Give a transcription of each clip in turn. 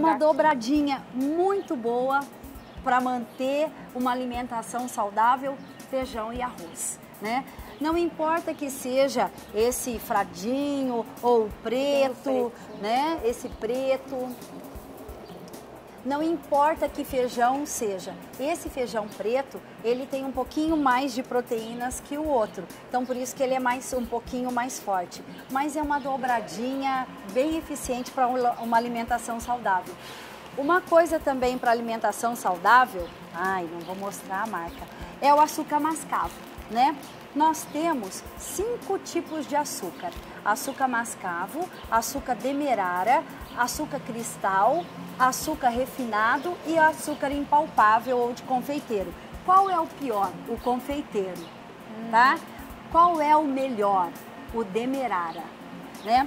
uma dobradinha muito boa para manter uma alimentação saudável, feijão e arroz, né? Não importa que seja esse fradinho ou preto, preto, né? Esse preto, não importa que feijão seja. Esse feijão preto, ele tem um pouquinho mais de proteínas que o outro. Então, por isso que ele é mais um pouquinho mais forte. Mas é uma dobradinha bem eficiente para uma alimentação saudável. Uma coisa também para alimentação saudável, ai, não vou mostrar a marca, é o açúcar mascavo, né? Nós temos cinco tipos de açúcar: açúcar mascavo, açúcar demerara, açúcar cristal, açúcar refinado e açúcar impalpável ou de confeiteiro. Qual é o pior? O confeiteiro, tá? Qual é o melhor? O demerara, né?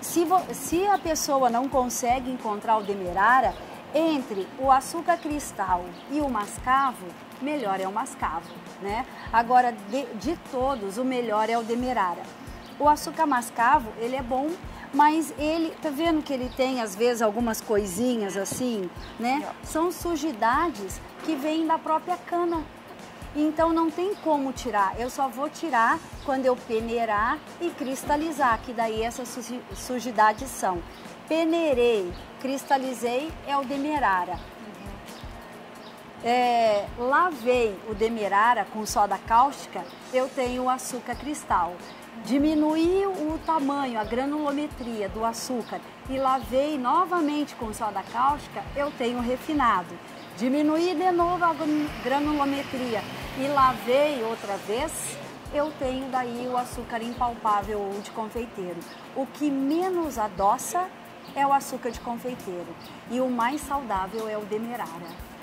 Se, se a pessoa não consegue encontrar o demerara, entre o açúcar cristal e o mascavo, melhor é o mascavo, né? Agora, de, de todos, o melhor é o demerara. O açúcar mascavo, ele é bom mas ele, tá vendo que ele tem às vezes algumas coisinhas assim, né? São sujidades que vêm da própria cana. Então não tem como tirar. Eu só vou tirar quando eu peneirar e cristalizar, que daí essas sujidades são. Peneirei, cristalizei é o demerara. É, lavei o demerara com soda cáustica, eu tenho o açúcar cristal diminuí o tamanho, a granulometria do açúcar e lavei novamente com soda cáustica, eu tenho refinado. Diminuí de novo a granulometria e lavei outra vez, eu tenho daí o açúcar impalpável ou de confeiteiro. O que menos adoça é o açúcar de confeiteiro e o mais saudável é o demerara.